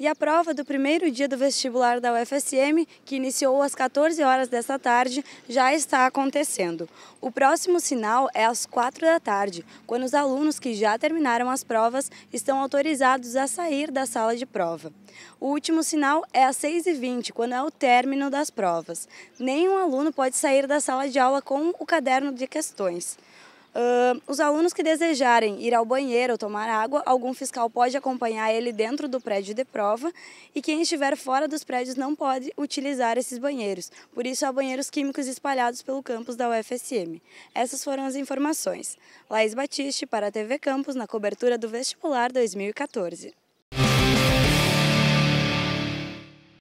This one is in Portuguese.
E a prova do primeiro dia do vestibular da UFSM, que iniciou às 14 horas desta tarde, já está acontecendo. O próximo sinal é às 4 da tarde, quando os alunos que já terminaram as provas estão autorizados a sair da sala de prova. O último sinal é às 6h20, quando é o término das provas. Nenhum aluno pode sair da sala de aula com o caderno de questões. Uh, os alunos que desejarem ir ao banheiro ou tomar água, algum fiscal pode acompanhar ele dentro do prédio de prova e quem estiver fora dos prédios não pode utilizar esses banheiros. Por isso, há banheiros químicos espalhados pelo campus da UFSM. Essas foram as informações. Laís Batiste para a TV Campus na cobertura do vestibular 2014.